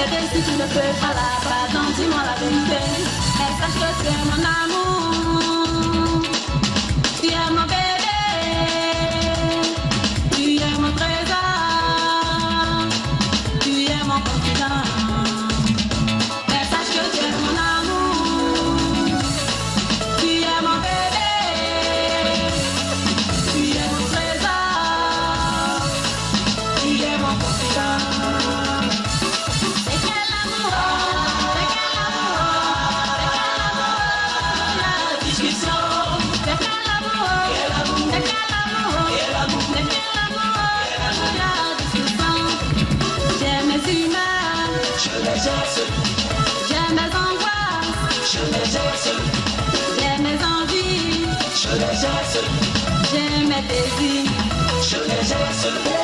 C'est décidé, je ne peux pas la pardon, dis-moi la vérité. Est-ce que c'est mon amour? J'ai mes angoisses, je les exerce, j'ai mes envies, je les exerce, j'ai mes désirs. je les exerce.